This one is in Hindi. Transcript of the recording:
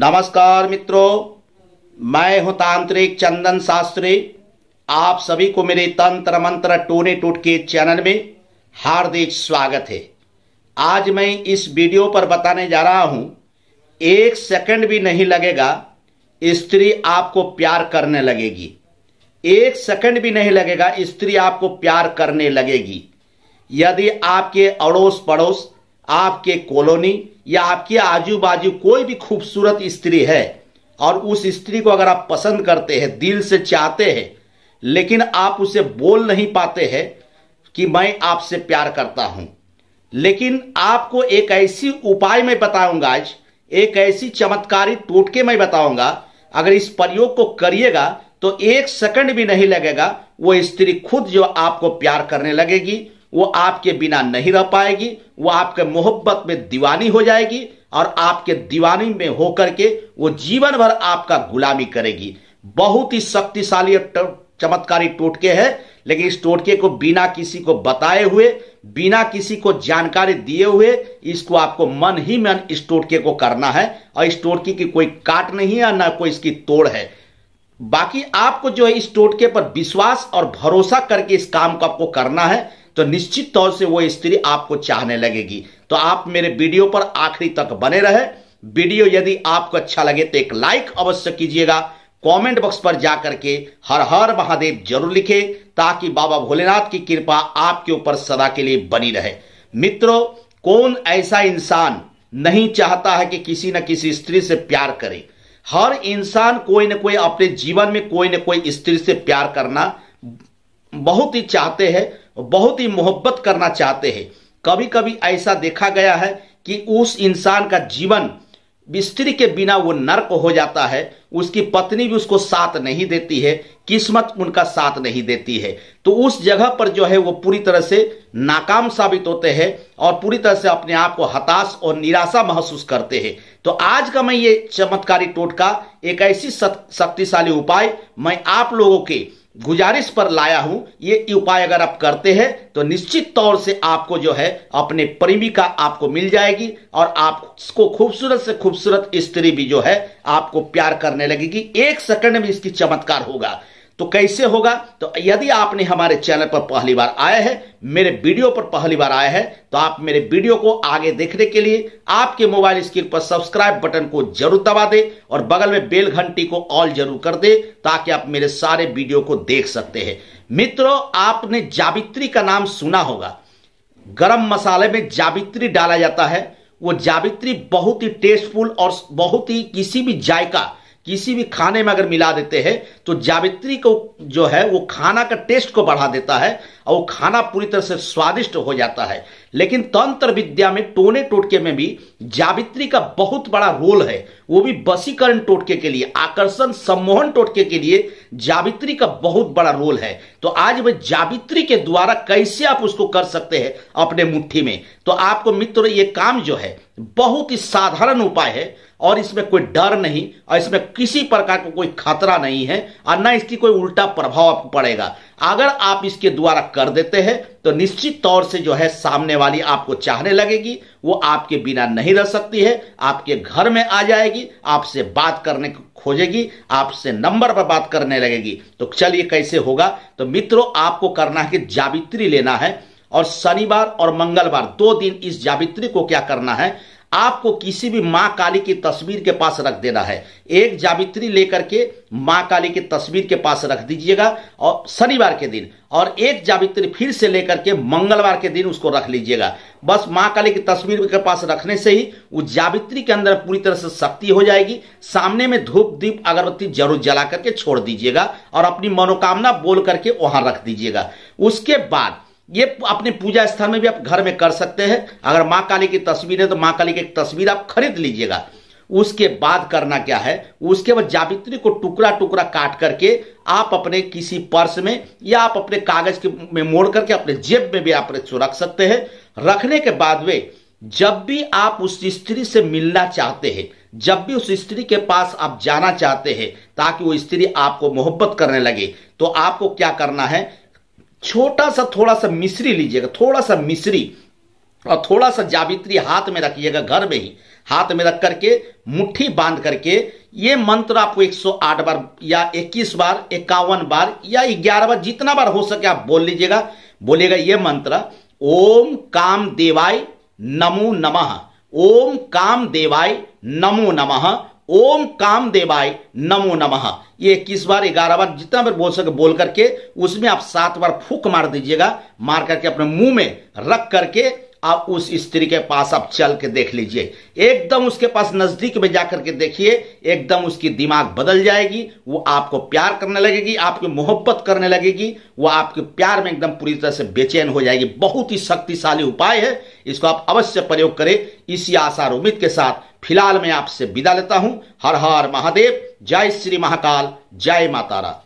नमस्कार मित्रों, मैं हूँ तांत्रिक चंदन शास्त्री। आप सभी को मेरे तंत्र मंत्र टोने टोटके चैनल में हार्दिक स्वागत है। आज मैं इस वीडियो पर बताने जा रहा हूँ, एक सेकंड भी नहीं लगेगा, स्त्री आपको प्यार करने लगेगी। एक सेकंड भी नहीं लगेगा, स्त्री आपको प्यार करने लगेगी। यदि आपके अड़ोस पड़ोस आपके कॉलोनी या आपके आजू बाजू कोई भी खूबसूरत स्त्री है, और उस स्त्री को अगर आप पसंद करते हैं, दिल से चाहते हैं, लेकिन आप उसे बोल नहीं पाते हैं कि मैं आपसे प्यार करता हूँ। लेकिन आपको एक ऐसी उपाय मैं बताऊँगा आज, एक ऐसी चमत्कारी टोटके मैं बताऊँगा, अगर इस प्रयोग को करिएगा तो एक सेकंड भी नहीं लगेगा, वो स्त्री खुद जो आपको प्यार करने लगेगी वो आपके बिना नहीं रह पाएगी, वो आपके मोहब्बत में दीवानी हो जाएगी और आपके दीवानी में होकर के वो जीवन भर आपका गुलामी करेगी। बहुत ही शक्तिशाली और चमत्कारी टोटके है, लेकिन इस टोटके को बिना किसी को बताए हुए, बिना किसी को जानकारी दिए हुए, इसको आपको मन ही मन इस टोटके को करना है और इस टोटके की कोई काट नहीं है ना कोई इसकी तोड़ है। बाकी आपको जो है इस टोटके पर विश्वास और भरोसा करके इस काम को आपको करना है तो निश्चित तौर से वो स्त्री आपको चाहने लगेगी। तो आप मेरे वीडियो पर आखिरी तक बने रहे। वीडियो यदि आपको अच्छा लगे तो एक लाइक अवश्य कीजिएगा। कमेंट बॉक्स पर जाकर के हर हर महादेव ज़रूर लिखे, ताकि बाबा भोलेनाथ की कृपा आपके ऊपर सदा के लिए बनी रहे। मित्रों, कौन ऐसा इंसान नहीं चाहता है कि किसी न किसी स्त्री से प्यार करे? हर इंसान कोई ना कोई अपने जीवन में कोई ना कोई स्त्री से प्यार करना बहुत ही चाहते हैं। बहुत ही मोहब्बत करना चाहते हैं। कभी कभी ऐसा देखा गया है कि उस इंसान का जीवन स्त्री के बिना वो नर्क हो जाता है, उसकी पत्नी भी उसको साथ नहीं देती है, किस्मत उनका साथ नहीं देती है। तो उस जगह पर जो है वो पूरी तरह से नाकाम साबित होते हैं और पूरी तरह से अपने आप को हताश और निराशा महसूस करते हैं। तो आज का मैं ये चमत्कारी टोटका एक ऐसी शक्तिशाली उपाय मैं आप लोगों के गुजारिश पर लाया हूँ, ये उपाय अगर आप करते हैं तो निश्चित तौर से आपको जो है, अपने प्रेमिका आपको मिल जाएगी और आपको खूबसूरत से खूबसूरत स्त्री भी जो है, आपको प्यार करने लगेगी। एक सेकंड में इसकी चमत्कार होगा। तो कैसे होगा? तो यदि आपने हमारे चैनल पर पहली बार आया है, मेरे वीडियो पर पहली बार आया है तो आप मेरे वीडियो को आगे देखने के लिए आपके मोबाइल स्क्रीन पर सब्सक्राइब बटन को ज़रूर दबा दे और बगल में बेल घंटी को ऑल ज़रूर कर दे ताकि आप मेरे सारे वीडियो को देख सकते हैं। मित्रों, आपने जावित्री का नाम सुना होगा। गरम मसाले में जावित्री डाला जाता है। वो जावित्री बहुत ही टेस्टफुल और बहुत ही किसी भी जायका किसी भी खाने में अगर मिला देते हैं तो जावित्री को जो है, वो खाना का टेस्ट को बढ़ा देता है, और वो खाना पूरी तरह से स्वादिष्ट हो जाता है। लेकिन तंत्र विद्या में टोने टोटके में भी जावित्री का बहुत बड़ा रोल है। वो भी बसीकरण टोटके के लिए, आकर्षण सम्मोहन टोटके के लिए जावित्री का बहुत बड़ा रोल है। तो आज वह जावित्री के द्वारा कैसे आप उसको कर सकते हैं अपने मुट्ठी में? तो आपको मित्र, ये काम जो है, बहुत ही साधारण उपाय है। और इसमें कोई डर नहीं और इसमें किसी प्रकार का कोई खतरा नहीं है और ना इसकी कोई उल्टा प्रभाव आपको पड़ेगा। अगर आप इसके द्वारा कर देते हैं तो निश्चित तौर से जो है सामने वाली आपको चाहने लगेगी, वो आपके बिना नहीं रह सकती है, आपके घर में आ जाएगी, आपसे बात करने को खोजेगी, आपसे नंबर पर बात करने लगेगी। तो चलिए कैसे होगा? तो मित्रों, आपको करना है कि जावित्री लेना है और शनिवार और मंगलवार दो दिन इस जावित्री को क्या करना है? आपको किसी भी माँ काली की तस्वीर के पास रख देना है। एक जावित्री लेकर के माँ काली की तस्वीर के पास रख दीजिएगा और शनिवार के दिन और एक जावित्री फिर से लेकर के मंगलवार के दिन उसको रख लीजिएगा। बस माँ काली की तस्वीर के पास रखने से ही उस जावित्री के अंदर पूरी तरह से शक्ति हो जाएगी। सामने में धूप दीप अगरबत्ती ज़रूर जला करके छोड़ दीजिएगा और अपनी मनोकामना बोल करके वहाँ रख दीजिएगा। उसके बाद ये अपने पूजा स्थान में भी आप घर में कर सकते हैं। अगर माँ काली की तस्वीर है तो माँ काली की एक तस्वीर आप खरीद लीजिएगा। उसके बाद करना क्या है? उसके बाद जावित्री को टुकड़ा टुकड़ा काट करके आप अपने किसी पर्स में या आप अपने कागज़ के में मोड़ करके अपने जेब में भी आप रख सकते हैं। रखने के बाद वे जब भी आप उस स्त्री से मिलना चाहते हैं, जब भी उस स्त्री के पास आप जाना चाहते हैं ताकि वो स्त्री आपको मोहब्बत करने लगे तो आपको क्या करना है? छोटा सा, थोड़ा सा मिश्री लीजिएगा, थोड़ा सा मिश्री और थोड़ा सा जावित्री हाथ में रखिएगा घर में ही। हाथ में रख करके, मुट्ठी बाँध करके, ये मंत्र आपको 108 बार या 21 बार, इक्यावन बार या 11 बार, जितना बार हो सके आप बोल लीजिएगा। बोलिएगा ये मंत्र, ओम काम देवाय नमो नमः। ओम काम देवाय नमो नमः। ओम काम देवाय नमो नमः। ये इक्कीस बार ग्यारह बार जितना बार बोल सके बोल करके, उसमें आप सात बार फूक मार दीजिएगा, मार करके अपने मुँह में रख करके आप उस स्त्री के पास आप चल के देख लीजिए। एकदम उसके पास नज़दीक में जाकर के देखिए, एकदम उसकी दिमाग बदल जाएगी, वो आपको प्यार करने लगेगी, आपकी मोहब्बत करने लगेगी, वो आपके प्यार में एकदम पूरी तरह से बेचैन हो जाएगी। बहुत ही शक्तिशाली उपाय है, इसको आप अवश्य प्रयोग करें। इसी आसार उम्मीद के साथ फ़िलहाल मैं आपसे विदा लेता हूँ। हर हर महादेव, जय श्री महाकाल, जय मातारा